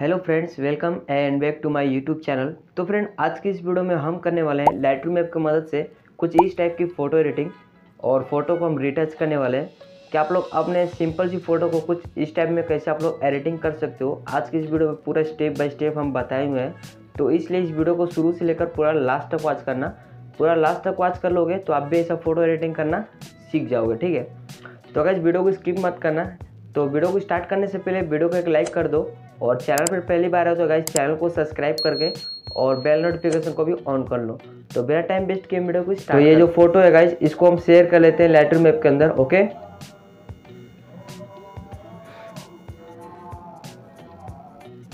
Hello friends welcome and back to my YouTube channel तो friend आज की इस वीडियो में हम करने वाले हैं लाइटरूम ऐप की मदद से कुछ इस टाइप की फ़ोटो एडिटिंग और फ़ोटो को हम रिटच करने वाले हैं। कि आप लोग अपने सिंपल सी फ़ोटो को कुछ इस टाइप में कैसे आप लोग एडिटिंग कर सकते हो, आज की इस वीडियो में पूरा स्टेप बाय स्टेप हम बताए हुए हैं। तो इसलिए इस वीडियो को शुरू से लेकर पूरा लास्ट तक वॉच करना। पूरा लास्ट तक वॉच कर लोगे तो आप भी ऐसा फ़ोटो एडिटिंग करना सीख जाओगे, ठीक है? तो अगर इस वीडियो को स्किप मत करना तो वीडियो को स्टार्ट करने से पहले वीडियो को एक लाइक कर दो। और चैनल पर पहली बार है तो गाइस चैनल को सब्सक्राइब करके और बेल नोटिफिकेशन को भी ऑन कर लो। तो बिना टाइम वेस्ट किए वीडियो को स्टार्ट तो ये जो फ़ोटो है गाइस इसको हम शेयर कर लेते हैं लाइटर मैप के अंदर ओके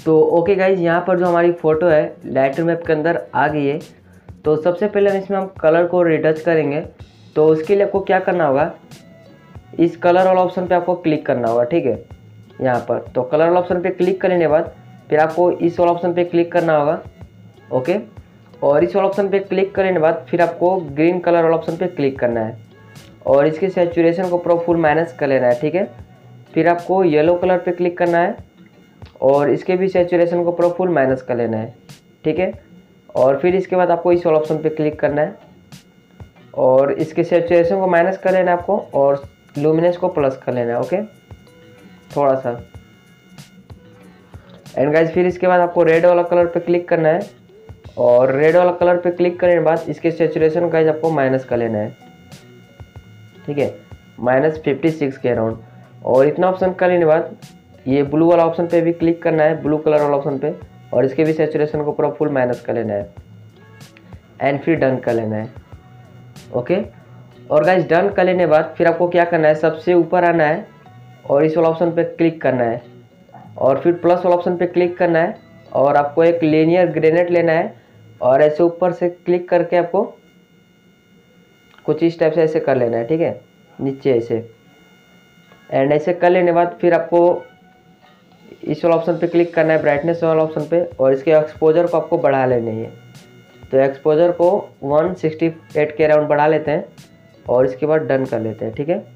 तो ओके गाइज़ यहाँ पर जो हमारी फ़ोटो है लाइटर मैप के अंदर आ गई है। तो सबसे पहले हम इसमें हम कलर को रिटच करेंगे। तो उसके लिए आपको क्या करना होगा? इस कलर वाला ऑप्शन पे आपको क्लिक करना होगा ठीक है? यहाँ पर। तो कलर वाला ऑप्शन पे क्लिक करने के बाद फिर आपको इस वाला ऑप्शन पे क्लिक करना होगा। ओके और इस वाला ऑप्शन पे क्लिक करने के बाद फिर आपको ग्रीन कलर वाला ऑप्शन पे क्लिक करना है। और इसके सेचुरेशन को पूरा फुल माइनस कर लेना है, ठीक है? फिर आपको येलो कलर पे क्लिक करना है और इसके भी सेचुरेशन को पूरा फुल माइनस कर लेना है, ठीक है? और फिर इसके बाद आपको इस वाला ऑप्शन पे क्लिक करना है। और इसके सेचुरेशन को माइनस कर लेना है आपको और लूमिनेस को प्लस कर लेना है ओके थोड़ा सा। एंड गाइज़ फिर इसके बाद आपको रेड वाला कलर पे क्लिक करना है। और रेड वाला कलर पे क्लिक करने के बाद इसके सेचुरेशन गाइज़ आपको माइनस कर लेना है। ठीक है? माइनस फिफ्टी सिक्स के अराउंड और इतना ऑप्शन कर लेने के बाद ये ब्लू वाला ऑप्शन पे भी क्लिक करना है ब्लू कलर वाला ऑप्शन पे। और इसके भी सेचुरेशन को पूरा फुल माइनस कर लेना है। एंड फिर डन कर लेना है। ओके और गाइज़ डन कर लेने के बाद फिर आपको क्या करना है? सबसे ऊपर आना है। और इस वाला ऑप्शन पे क्लिक करना है। और फिर प्लस वाला ऑप्शन पे क्लिक करना है और आपको एक लेनियर ग्रेनेड लेना है और ऐसे ऊपर से क्लिक करके आपको कुछ इस टाइप से ऐसे कर लेना है, ठीक है? नीचे ऐसे। एंड ऐसे कर लेने बाद फिर आपको इस वाला ऑप्शन पे क्लिक करना है ब्राइटनेस वाला ऑप्शन पे और इसके एक्सपोजर को आपको बढ़ा लेने है। तो एक्सपोजर को 168 के अराउंड बढ़ा लेते हैं और इसके बाद डन कर लेते हैं, ठीक है?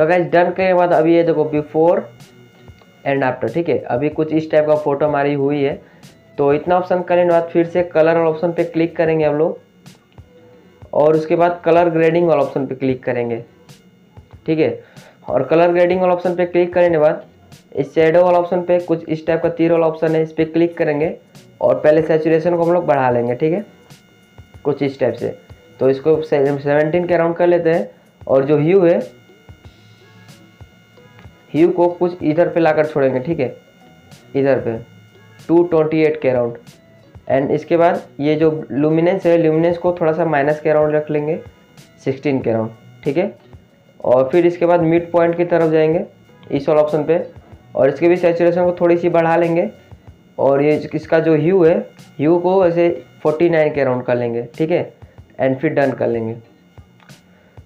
तो अगर डन करने के बाद अभी ये देखो बिफोर एंड आफ्टर ठीक है? अभी कुछ इस टाइप का फ़ोटो हमारी हुई है। तो इतना ऑप्शन करने के बाद फिर से कलर वाला ऑप्शन पे क्लिक करेंगे हम लोग। और उसके बाद कलर ग्रेडिंग वाला ऑप्शन पे क्लिक करेंगे। ठीक है? और कलर ग्रेडिंग वाला ऑप्शन पे क्लिक करने के बाद इस शेडो वाला ऑप्शन पे कुछ इस टाइप का तीर वाला ऑप्शन है, इस पर क्लिक करेंगे। और पहले सेचुरेशन को हम लोग बढ़ा लेंगे, ठीक है? कुछ इस टाइप से। तो इसको सेवनटीन के अराउंड कर लेते हैं। और जो ह्यू है ह्यू को कुछ इधर पे लाकर छोड़ेंगे, ठीक है? इधर पे। 228 के अराउंड एंड इसके बाद ये जो लुमिनेंस है लुमिनेंस को थोड़ा सा माइनस के अराउंड रख लेंगे 16 के अराउंड ठीक है? और फिर इसके बाद मिड पॉइंट की तरफ़ जाएँगे, इस वाला ऑप्शन पे। और इसके भी सेचुरेशन को थोड़ी सी बढ़ा लेंगे। और ये इसका जो ह्यू है ह्यू को ऐसे 49 के अराउंड कर लेंगे, ठीक है? एंड फिर डन कर लेंगे।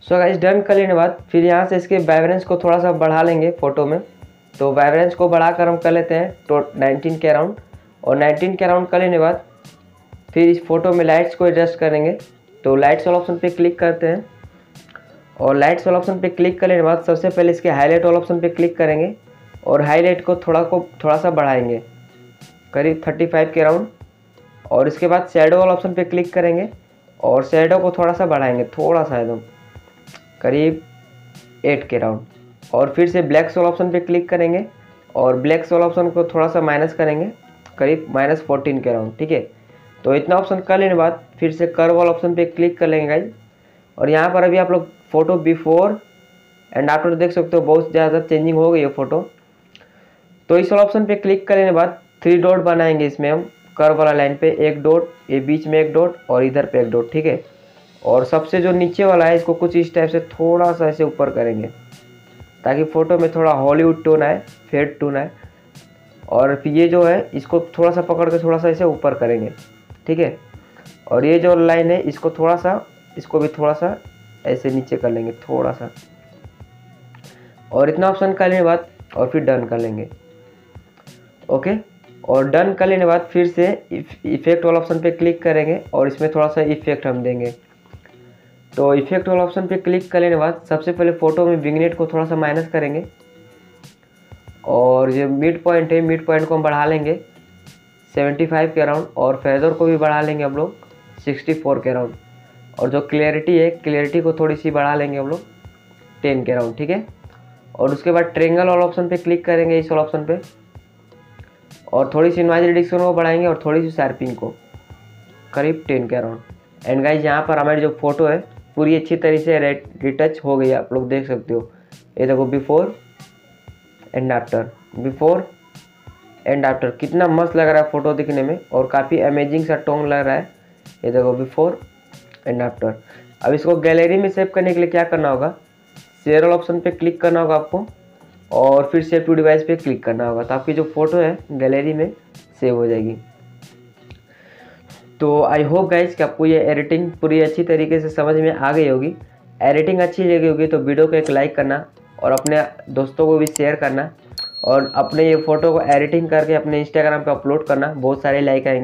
सो गाइस डन कर लेने बाद फिर यहाँ से इसके वाइब्रेंस को थोड़ा सा बढ़ा लेंगे फ़ोटो में। तो वाइब्रेंस को बढ़ाकर हम कर लेते हैं तो नाइनटीन के अराउंड और नाइनटीन के अराउंड कर लेने बाद फिर इस फ़ोटो में लाइट्स को एडजस्ट करेंगे। तो लाइट्स वाला ऑप्शन पे क्लिक करते हैं। और लाइट्स वाला ऑप्शन पे क्लिक करने के बाद सबसे पहले इसके हाईलाइट वाला ऑप्शन पे क्लिक करेंगे। और हाईलाइट को थोड़ा को, थोड़ा सा बढ़ाएँगे। करीब थर्टी फाइव के अराउंड और इसके बाद शेडो वाला ऑप्शन पे क्लिक करेंगे। और शेडो को थोड़ा सा बढ़ाएँगे, थोड़ा सा एकदम। करीब एट के राउंड और फिर से ब्लैक वाला ऑप्शन पे क्लिक करेंगे और ब्लैक वाला ऑप्शन को थोड़ा सा माइनस करेंगे, करीब माइनस फोर्टीन के राउंड ठीक है? तो इतना ऑप्शन कर लेने बाद फिर से कर वॉल ऑप्शन पे क्लिक कर लेंगे गाइज़ और यहाँ पर अभी आप लोग फ़ोटो बिफोर एंड आफ्टर देख सकते हो, बहुत ज़्यादा चेंजिंग हो गई है फ़ोटो तो इस वाला ऑप्शन पे क्लिक करने के बाद थ्री डॉट बनाएँगे इसमें हम कर वाला लाइन पे एक डॉट ये बीच में एक डॉट और इधर पे एक डॉट ठीक है? और सबसे जो नीचे वाला है, इसको कुछ इस टाइप से थोड़ा सा ऐसे ऊपर करेंगे, ताकि फ़ोटो में थोड़ा हॉलीवुड टोन आए फेड टोन आए। और ये जो है, इसको थोड़ा सा पकड़ के थोड़ा सा ऐसे ऊपर करेंगे, ठीक है? और ये जो लाइन है, इसको थोड़ा सा इसको भी थोड़ा सा ऐसे नीचे कर लेंगे थोड़ा सा और इतना ऑप्शन कर लेने बाद, और फिर डन कर लेंगे, ओके? और डन कर लेने बाद फिर से इफ़ेक्ट वाला ऑप्शन पे क्लिक करेंगे, और इसमें थोड़ा सा इफ़ेक्ट हम देंगे। तो इफ़ेक्ट वाला ऑप्शन पे क्लिक करने के बाद सबसे पहले फ़ोटो में विंगनेट को थोड़ा सा माइनस करेंगे। और ये मिड पॉइंट है मिड पॉइंट को हम बढ़ा लेंगे। 75 के अराउंड और फेदर को भी बढ़ा लेंगे हम लोग 64 के अराउंड और जो क्लियरिटी है क्लियरिटी को थोड़ी सी बढ़ा लेंगे हम लोग 10 के अराउंड ठीक है? और उसके बाद ट्रेंगल वाला ऑप्शन पे क्लिक करेंगे इस वाला ऑप्शन पे। और थोड़ी सी नॉइज़ रिडिक्शन को बढ़ाएँगे और थोड़ी सी शार्पिंग को, करीब टेन के अराउंड एंड गाइज़ यहाँ पर हमारी जो फ़ोटो है पूरी अच्छी तरीके से रिटच हो गई आप लोग देख सकते हो। ये देखो before and after before and after कितना मस्त लग रहा है फ़ोटो दिखने में, और काफ़ी अमेजिंग सा टोंग लग रहा है। ये देखो बिफोर एंड आफ्टर अब इसको गैलरी में सेव करने के लिए क्या करना होगा? शेयर ऑप्शन पे क्लिक करना होगा आपको, और फिर सेव टू डिवाइस पे क्लिक करना होगा। तो आपकी जो फ़ोटो है गैलरी में सेव हो जाएगी। तो आई होप गाइज़ कि आपको ये एडिटिंग पूरी अच्छी तरीके से समझ में आ गई होगी। एडिटिंग अच्छी लगी होगी तो वीडियो को एक लाइक करना और अपने दोस्तों को भी शेयर करना और अपने ये फ़ोटो को एडिटिंग करके अपने इंस्टाग्राम पे अपलोड करना। बहुत सारे लाइक आएँगे।